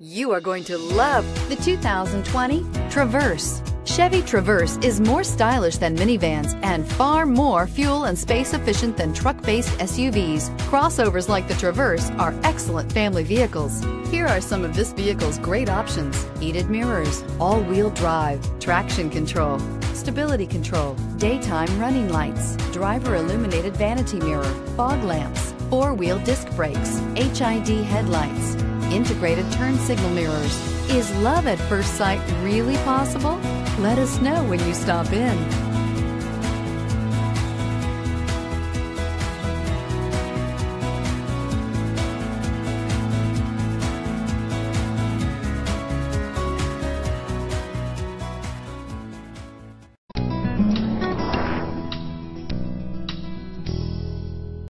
You are going to love the 2020 Traverse. Chevy Traverse is more stylish than minivans and far more fuel and space efficient than truck-based SUVs. Crossovers like the Traverse are excellent family vehicles. Here are some of this vehicle's great options. Heated mirrors, all-wheel drive, traction control, stability control, daytime running lights, driver illuminated vanity mirror, fog lamps, four-wheel disc brakes, HID headlights, integrated turn signal mirrors. Is love at first sight really possible? Let us know when you stop in.